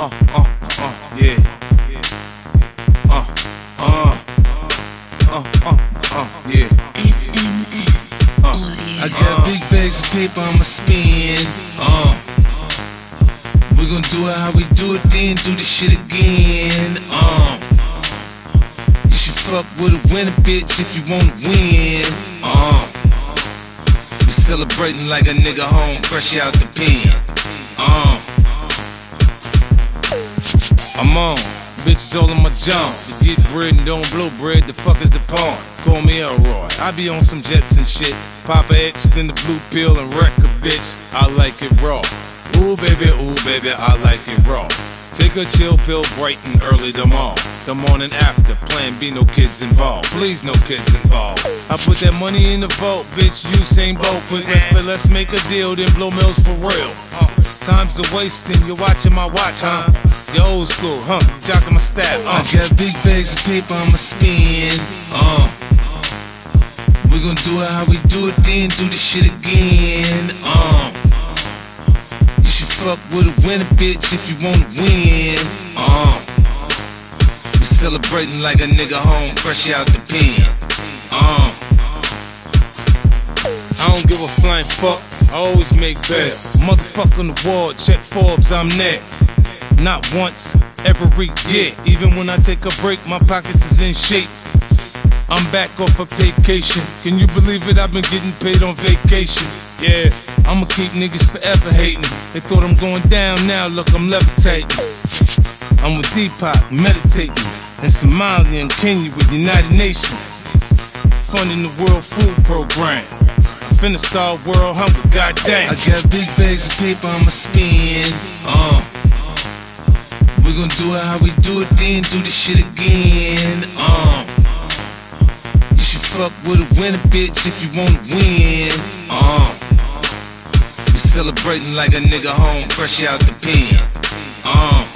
uh, uh, uh, yeah. Uh, uh, uh, uh, uh, yeah. Audio. I got big bags of paper I'ma spend. Uh, we gon' do it how we do it, then do the shit again. Uh, you should fuck with a winner, bitch, if you wanna win. Uh, we celebrating like a nigga home, fresh out the pen. Uh, I'm on. Bitches all in my jump. To get bread and don't blow bread, the fuck is the point? Call me Elroy. I be on some jets and shit. Papa X in the blue pill and wreck a bitch. I like it raw. Ooh baby, ooh baby, I like it raw. Take a chill pill bright and early tomorrow. The morning after, plan B, no kids involved. Please, no kids involved. I put that money in the vault, bitch. You same boat, quick, let's, but let's make a deal, then blow mills for real. Uh, time's a wasting, you're watching my watch, huh? You old school, huh? Jocking my I uh. got big bags of paper I'ma spend. Uh, we gon' do it how we do it, then do the shit again. Uh, you should fuck with a winner, bitch, if you wanna win. Uh, we celebrating like a nigga home, fresh out the pen. Uh, I don't give a flying fuck, I always make bail. Motherfucker on the wall, check Forbes, I'm there. Not once, every year. Even when I take a break, my pockets is in shape. I'm back off a vacation. Can you believe it? I've been getting paid on vacation. Yeah, I'ma keep niggas forever hating. They thought I'm going down now, look, I'm levitating. I'm with Deepak, meditating. In Somalia and Kenya with United Nations. Funding the World Food Program. I finna solve world hunger, goddamn. I got big bags of paper I'ma spend. Uh, we gon' do it how we do it, then do the shit again. Um, you should fuck with a winner, bitch, if you wanna win. Uh, we celebrating like a nigga home, fresh out the pen. Uh.